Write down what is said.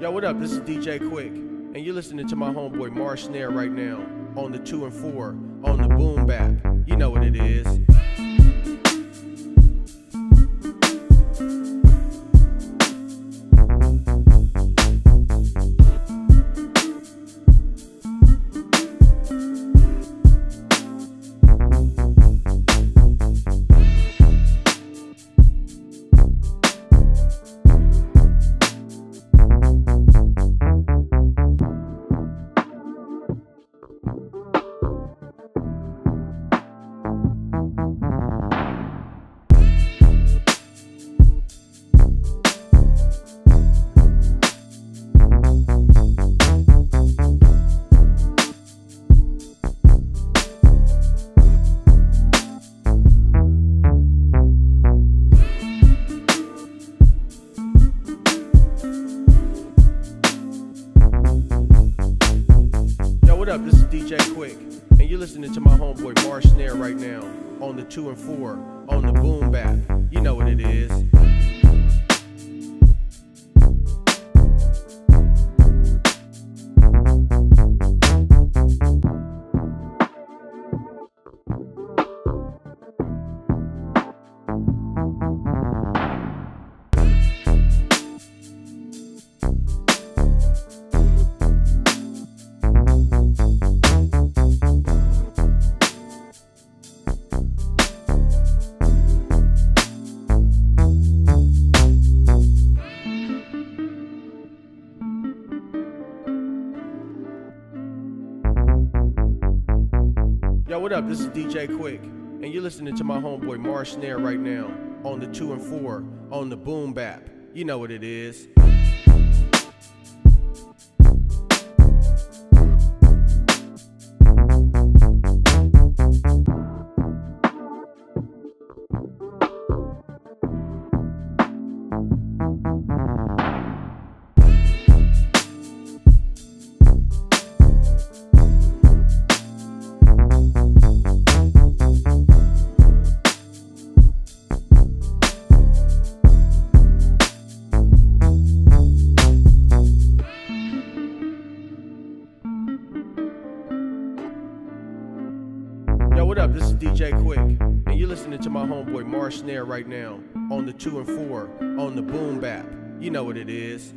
Yo, what up? This is DJ Quik, and you're listening to my homeboy Mar Snare right now on the 2 and 4 on the Boom Bap. You know what it is. Up? This is DJ Quik, and you're listening to my homeboy Mar Snare right now on the 2 and 4 on the Boom Bap. You know what it is. What up? This is DJ Quik, and you're listening to my homeboy Mar Snare right now on the 2 and 4 on the Boom Bap. You know what it is. What up? This is DJ Quik, and you're listening to my homeboy Mar Snare right now on the 2 and 4 on the Boom Bap. You know what it is.